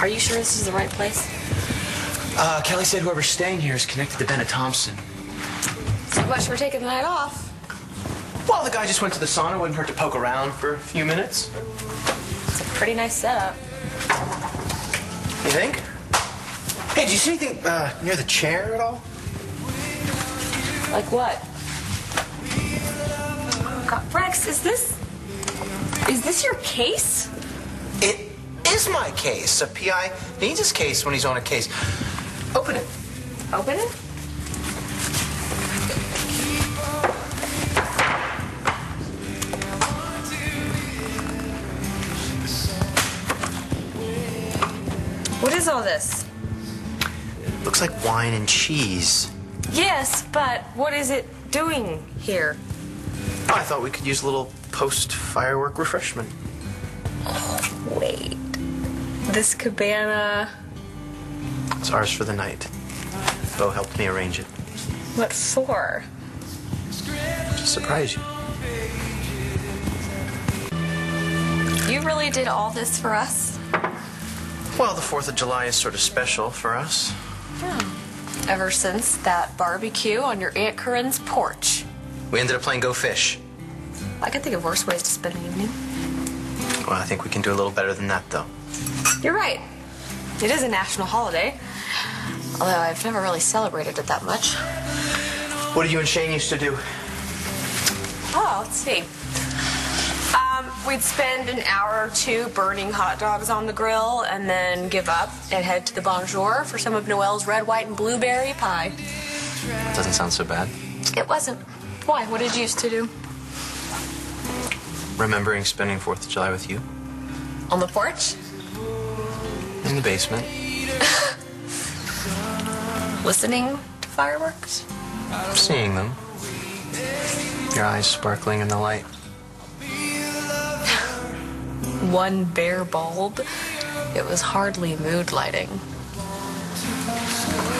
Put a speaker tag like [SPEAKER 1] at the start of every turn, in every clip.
[SPEAKER 1] Are you sure this is the right place?
[SPEAKER 2] Uh, Kelly said whoever's staying here is connected to Bennett Thompson.
[SPEAKER 1] So much for taking the night off.
[SPEAKER 2] Well, the guy just went to the sauna. Wouldn't hurt to poke around for a few minutes.
[SPEAKER 1] It's a pretty nice setup.
[SPEAKER 2] You think? Hey, do you see anything uh, near the chair at all?
[SPEAKER 1] Like what? God, Rex, is this. Is this your case?
[SPEAKER 2] It is my case. A PI needs his case when he's on a case. Open it.
[SPEAKER 1] Open it? What is all this?
[SPEAKER 2] Looks like wine and cheese.
[SPEAKER 1] Yes, but what is it doing here?
[SPEAKER 2] Oh, I thought we could use a little post-firework refreshment.
[SPEAKER 1] Oh, Wait. This cabana.
[SPEAKER 2] It's ours for the night. Bo helped me arrange it.
[SPEAKER 1] What for?
[SPEAKER 2] To surprise you.
[SPEAKER 1] You really did all this for us?
[SPEAKER 2] Well, the 4th of July is sort of special for us. Hmm.
[SPEAKER 1] Ever since that barbecue on your Aunt Corinne's porch.
[SPEAKER 2] We ended up playing Go Fish.
[SPEAKER 1] I can think of worse ways to spend an evening.
[SPEAKER 2] Well, I think we can do a little better than that, though.
[SPEAKER 1] You're right. It is a national holiday. Although I've never really celebrated it that much.
[SPEAKER 2] What did you and Shane used to do?
[SPEAKER 1] Oh, let's see. Um, we'd spend an hour or two burning hot dogs on the grill and then give up and head to the Bonjour for some of Noelle's red, white, and blueberry pie.
[SPEAKER 2] That Doesn't sound so bad.
[SPEAKER 1] It wasn't. Why? What did you used to do?
[SPEAKER 2] Remembering spending 4th of July with you
[SPEAKER 1] On the porch?
[SPEAKER 2] In the basement.
[SPEAKER 1] Listening to fireworks?
[SPEAKER 2] Seeing them. Your eyes sparkling in the light.
[SPEAKER 1] One bare bulb. It was hardly mood lighting.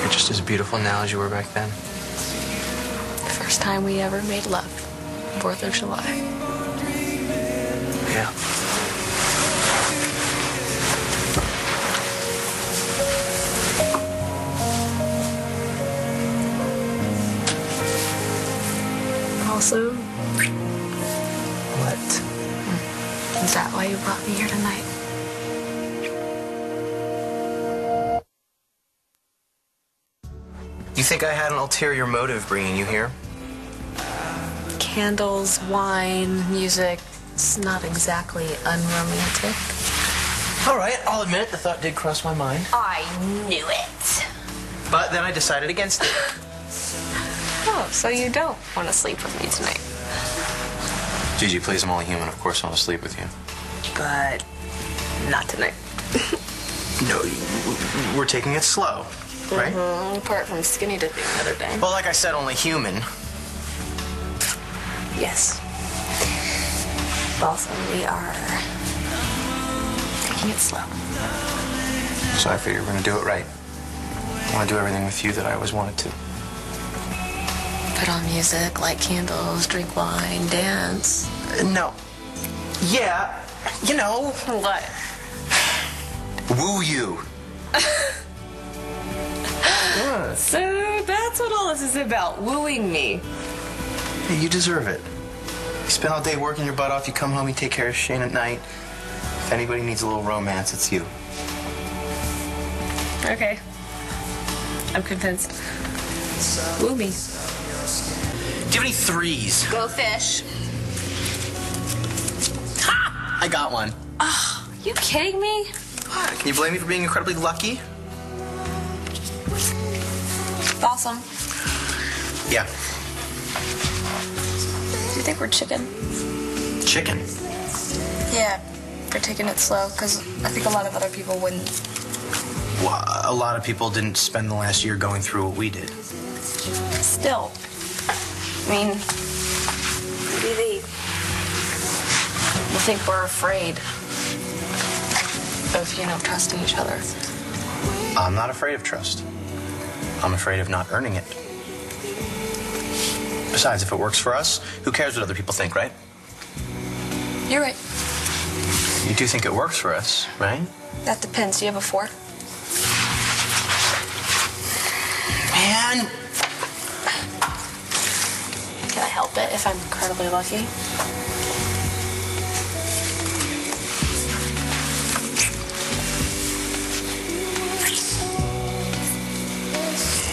[SPEAKER 2] You're just as beautiful now as you were back then.
[SPEAKER 1] The first time we ever made love. Fourth of July.
[SPEAKER 2] Yeah.
[SPEAKER 1] Also,
[SPEAKER 2] What?
[SPEAKER 1] is that why you brought me here tonight?
[SPEAKER 2] You think I had an ulterior motive bringing you here?
[SPEAKER 1] Candles, wine, music. It's not exactly unromantic.
[SPEAKER 2] All right, I'll admit it. The thought did cross my mind.
[SPEAKER 1] I knew it.
[SPEAKER 2] But then I decided against it.
[SPEAKER 1] Oh, so you don't want to sleep with me tonight.
[SPEAKER 2] Gigi, please, I'm only human. Of course I want to sleep with you.
[SPEAKER 1] But not tonight.
[SPEAKER 2] No, we're taking it slow, right?
[SPEAKER 1] Mm, apart from skinny dipping the other day.
[SPEAKER 2] Well, like I said, only human.
[SPEAKER 1] Yes. Also, we are taking it slow.
[SPEAKER 2] So I figure we're going to do it right. I want to do everything with you that I always wanted to.
[SPEAKER 1] Put on music, light candles, drink wine, dance.
[SPEAKER 2] No. Yeah, you know,
[SPEAKER 1] What?
[SPEAKER 2] woo you.
[SPEAKER 1] So that's what all this is about, wooing me.
[SPEAKER 2] Hey, you deserve it. You spend all day working your butt off, you come home, you take care of Shane at night. If anybody needs a little romance, it's you.
[SPEAKER 1] Okay. I'm convinced. Woo me.
[SPEAKER 2] Do you have any threes?
[SPEAKER 1] Go fish.
[SPEAKER 2] I got one.
[SPEAKER 1] Oh, You kidding me?
[SPEAKER 2] What? Can you blame me for being incredibly lucky?
[SPEAKER 1] Awesome.
[SPEAKER 2] Yeah.
[SPEAKER 1] Do you think we're chicken?
[SPEAKER 2] Chicken.
[SPEAKER 1] Yeah, for taking it slow, because I think a lot of other people wouldn't.
[SPEAKER 2] Well, a lot of people didn't spend the last year going through what we did.
[SPEAKER 1] Still. I mean, maybe they will think we're afraid of, you know, trusting each other.
[SPEAKER 2] I'm not afraid of trust. I'm afraid of not earning it. Besides, if it works for us, who cares what other people think, right?
[SPEAKER 1] You're right.
[SPEAKER 2] You do think it works for us, right?
[SPEAKER 1] That depends. Do you have a four.
[SPEAKER 2] Man,
[SPEAKER 1] Can I help it if I'm incredibly lucky?